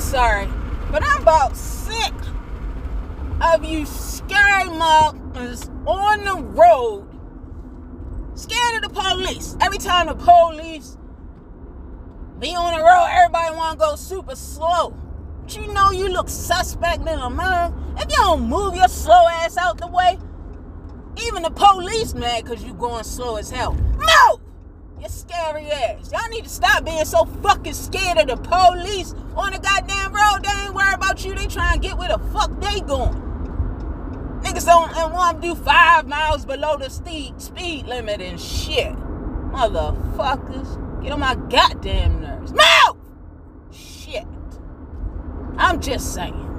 I'm sorry, but I'm about sick of you scary on the road, scared of the police. Every time the police be on the road, everybody want to go super slow. But you know you look suspect in a man. If you don't move your slow ass out the way, even the police mad because you going slow as hell. Move! You scary ass. Y'all need to stop being so fucking scared of the police on the goddamn get where the fuck they going. Niggas don't and want to do five miles below the speed speed limit and shit. Motherfuckers. Get on my goddamn nerves. Move! Shit. I'm just saying.